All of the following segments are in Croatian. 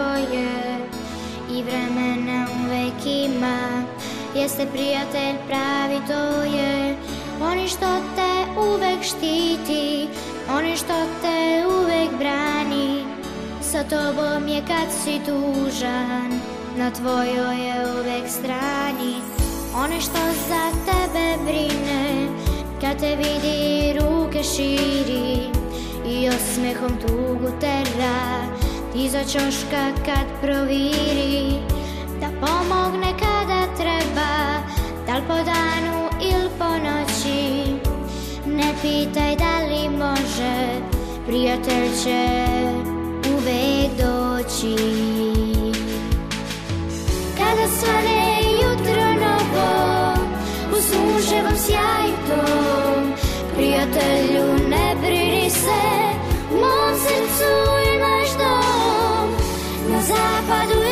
tvoje I vremena uvek ima. Jeste prijatelj pravi to je Oni što te uvek štiti Oni što te uvek brani. Sa tobom je kad si tužan Na tvojoj je uvek strani. Oni što za tebe brine Kad te vidi ruke širi I osmehom tugu te tera iza čoška kad proviri Da pomogne kada treba, dal po danu il po noći. Ne pitaj da li može, prijatelj će uvek doći. Kada svane jutro novo, u sunčevom sjaju tom Prijatelju ne brini se, u mom srcu pas doué.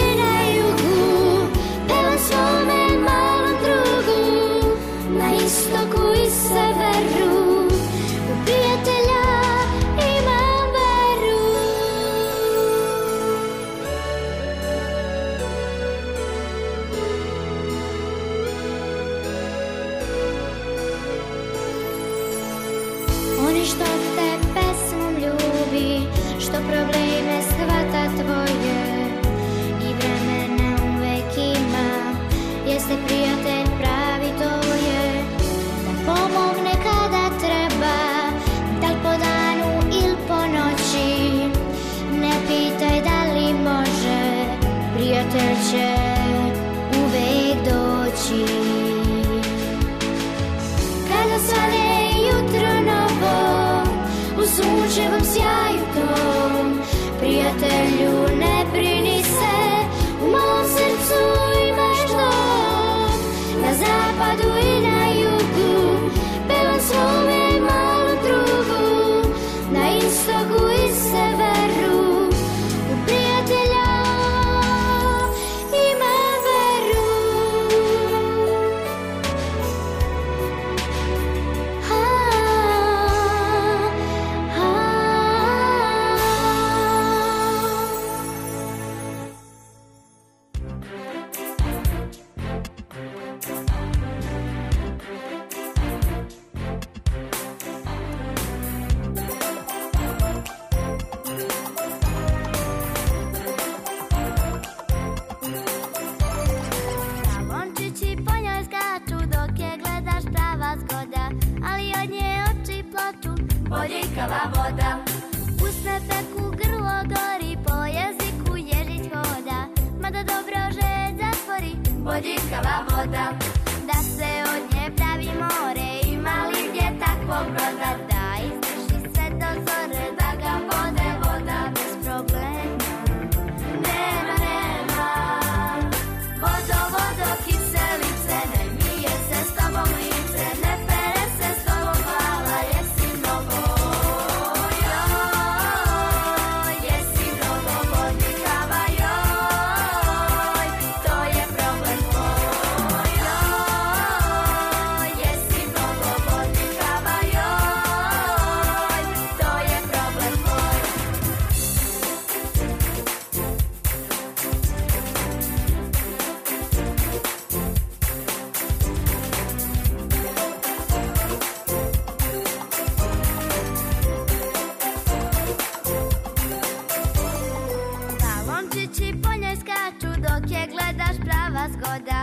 zgoda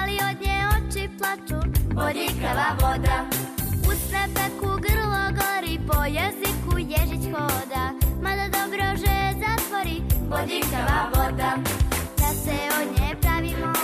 Ali od nje oči plaču Bodikava voda. U sepeku grlo gori Po jeziku ježić hoda. Mada dobro že zatvori Bodikava voda. Da se od nje pravimo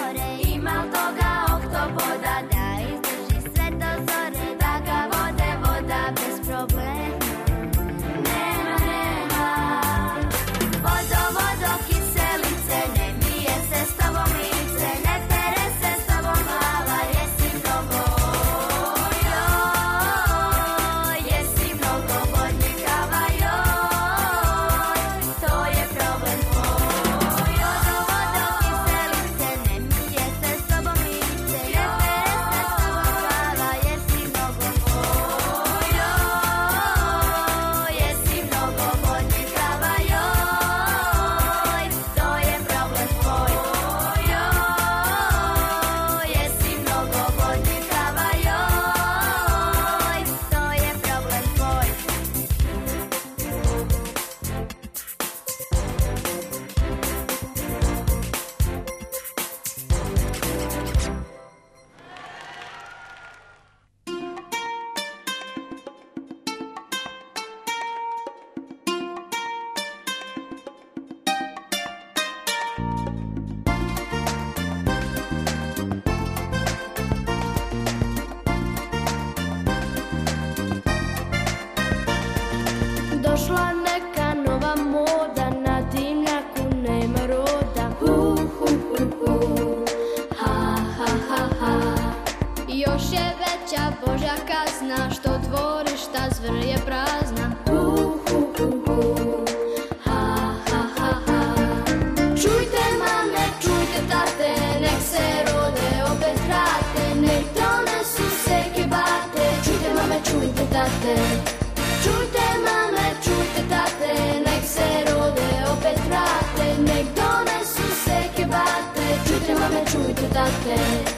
je prazna. Uh, uh, uh, ku Ha, ha, ha, Čujte mame, čujte tate Nek se rode opet rate Nek donesu se kebate Čujte mame, čujte tate. Čujte mame, čujte tate Nek se rode opet se kebate Čujte mame, čujte tate.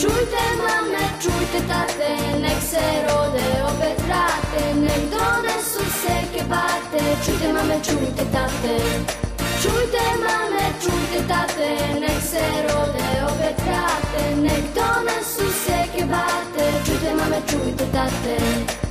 Čujte mame, čujte tate se rode Čujte mame, čujte tate. Čujte mame, čujte tate, nek se rode opet krate, nek donesu se kebate, čujte mame, čujte tate.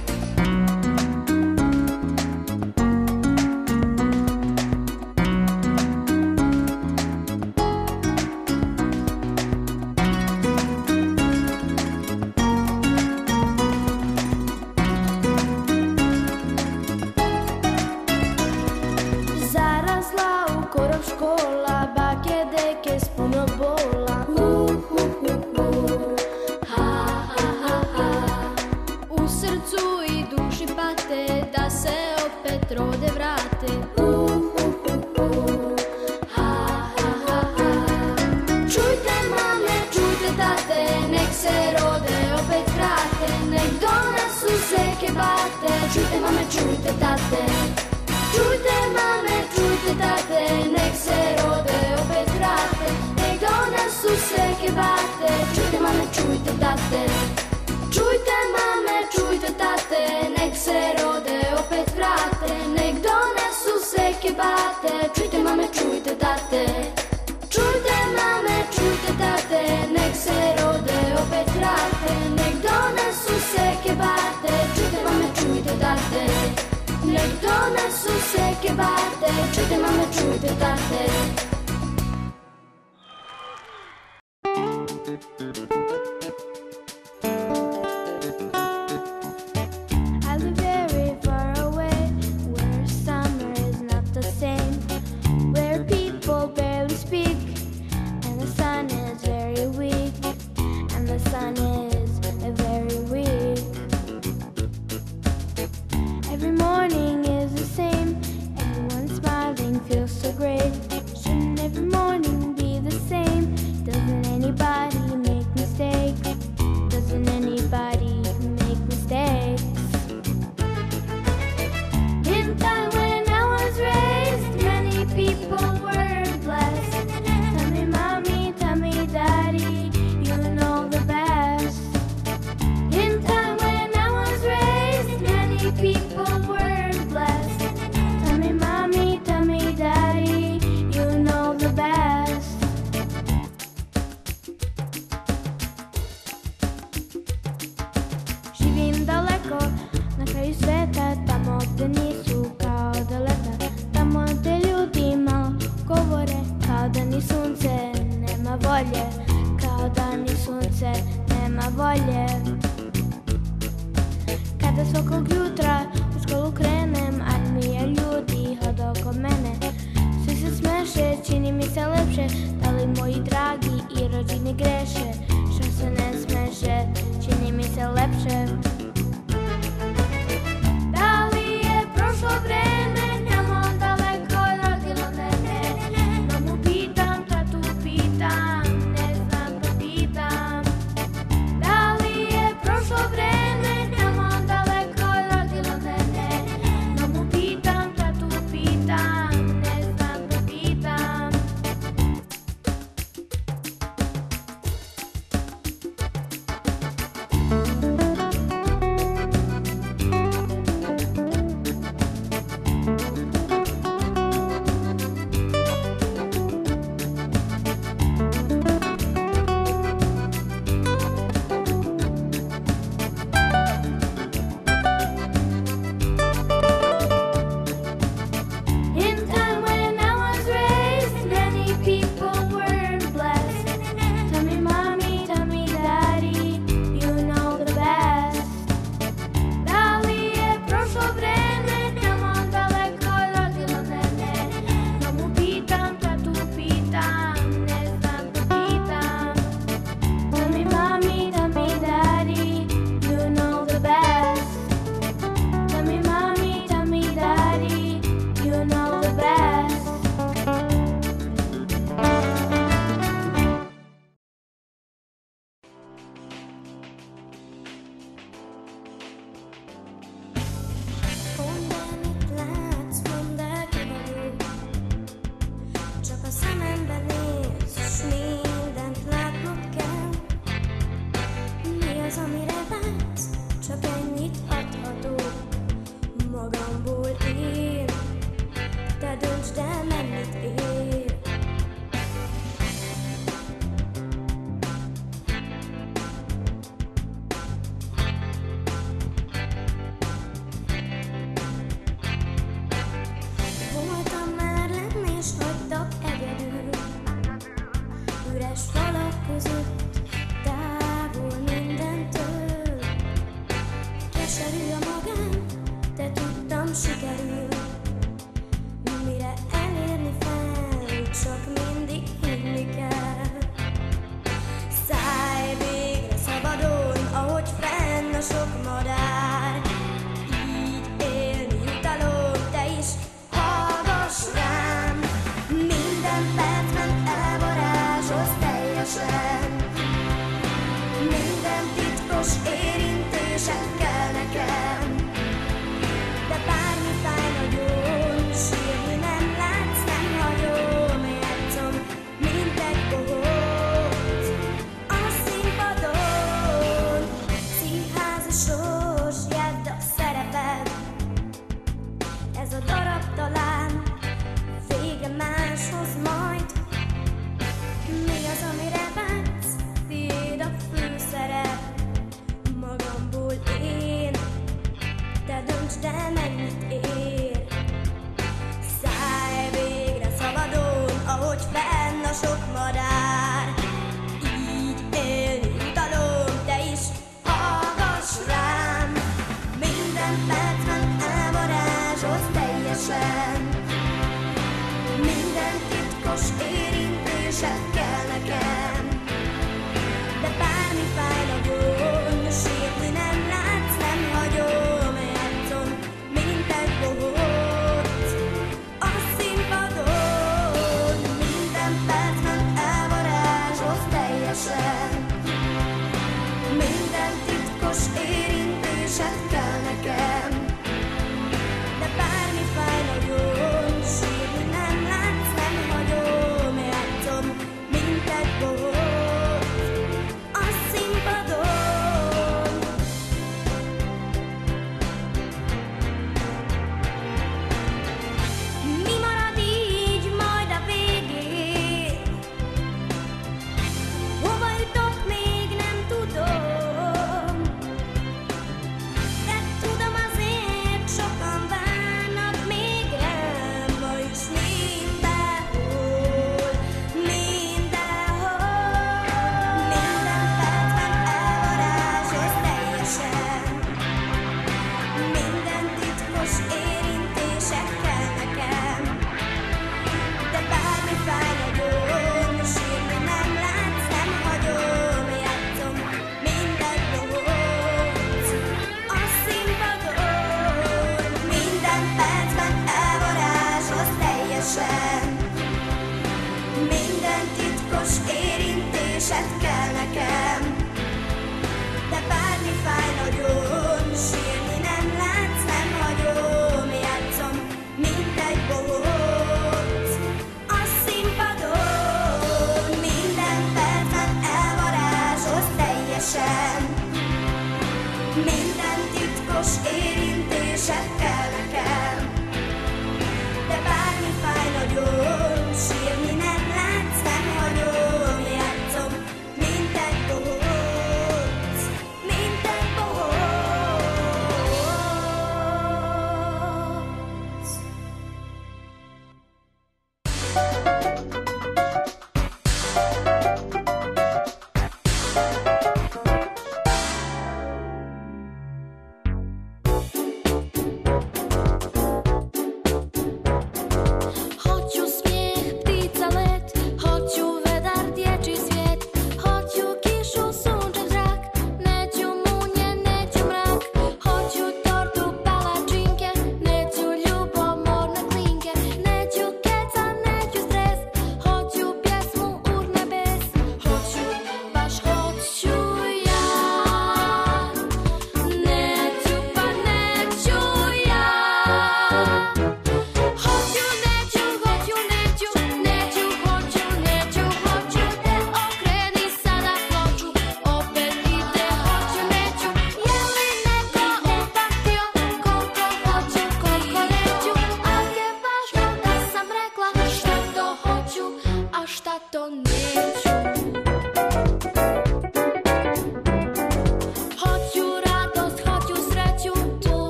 aš tą to nesu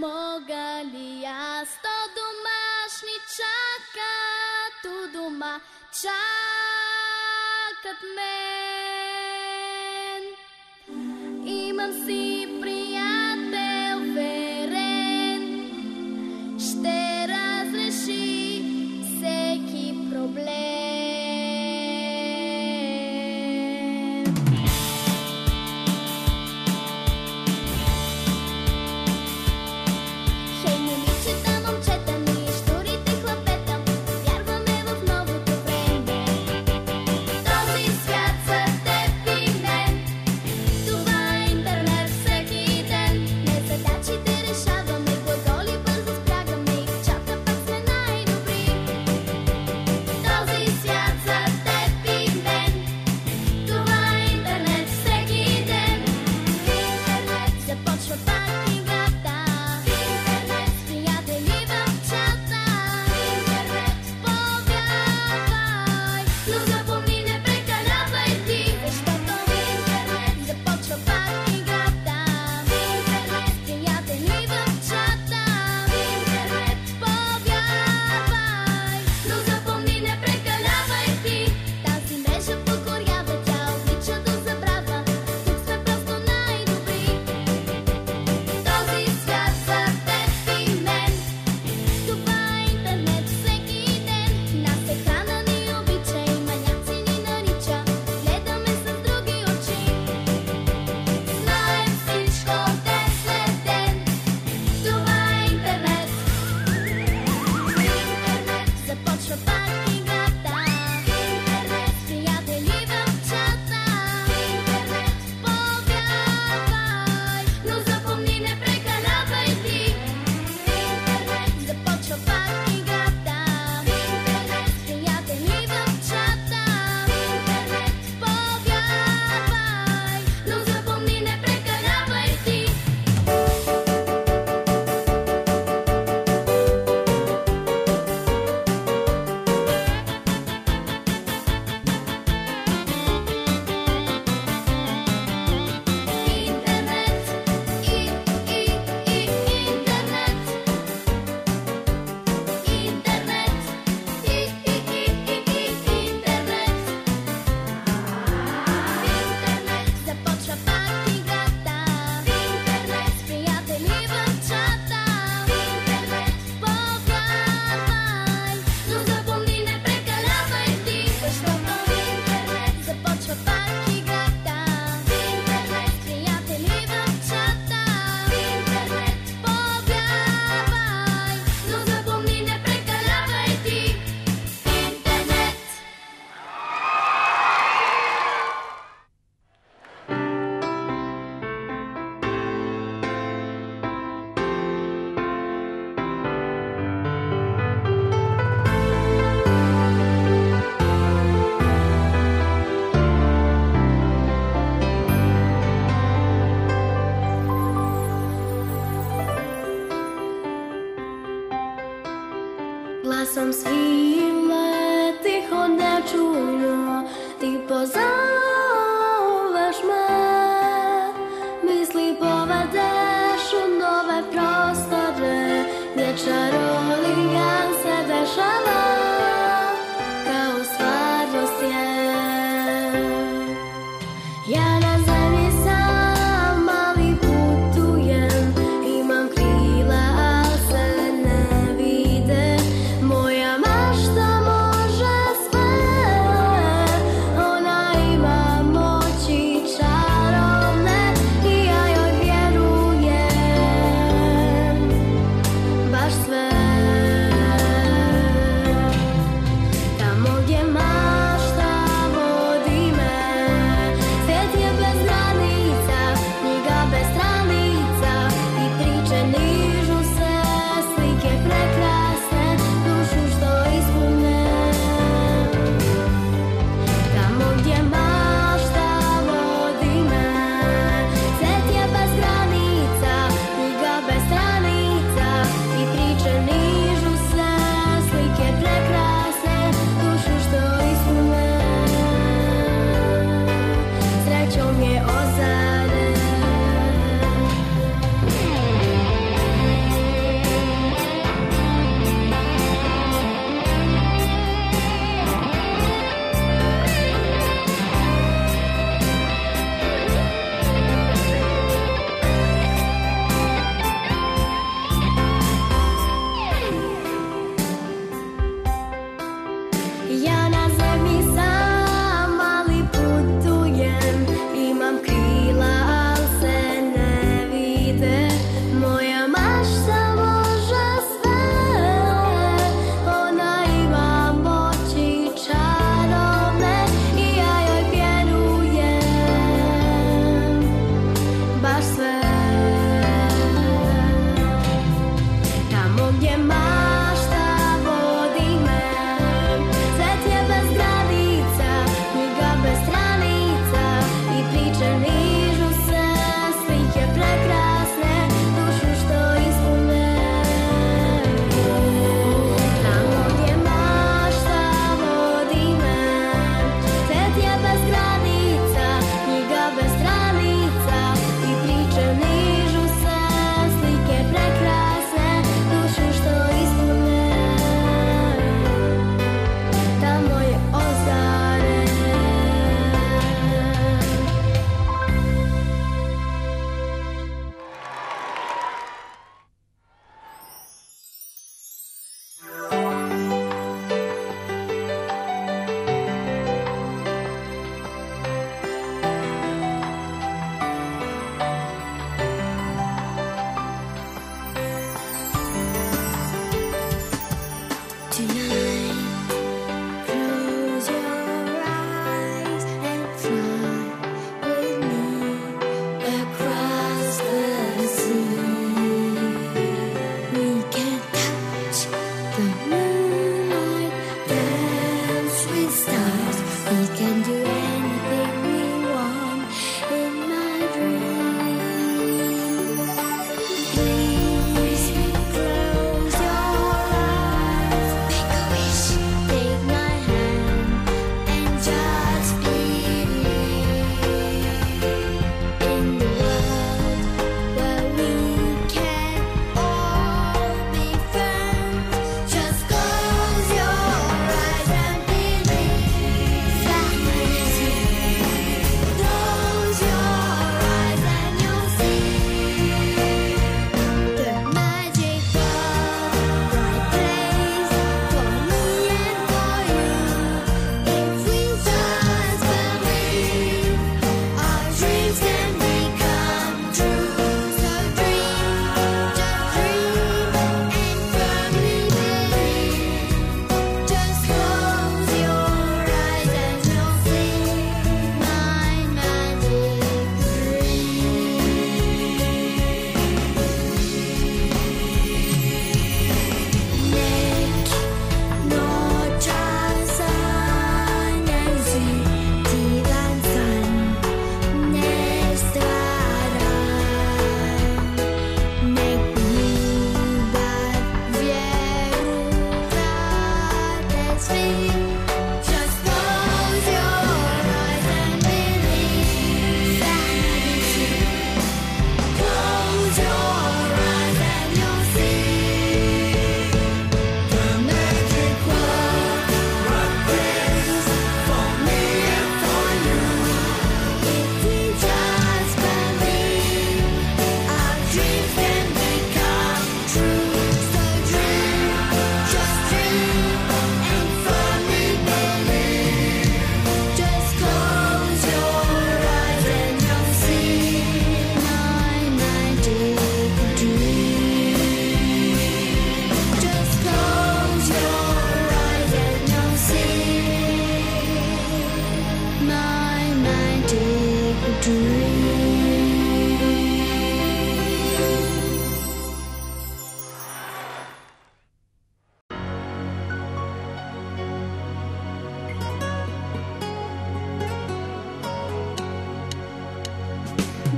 Мога ли аз то домашни чакат у дома, чакат мен. Имам си при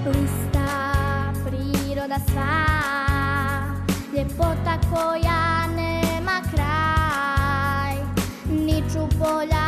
Lista priroda sva. Ljepota koja nema kraj. Niču polja